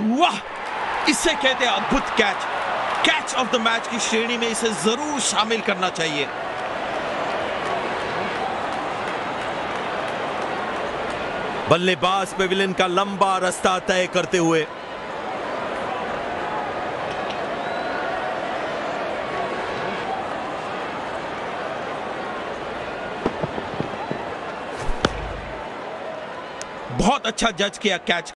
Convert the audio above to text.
वाह, इसे कहते हैं अद्भुत catch catch of the match की श्रेणी में इसे ज़रूर शामिल करना चाहिए। बल्लेबाज पेविलियन का लंबा रास्ता तय करते हुए। बहुत अच्छा जज किया कैच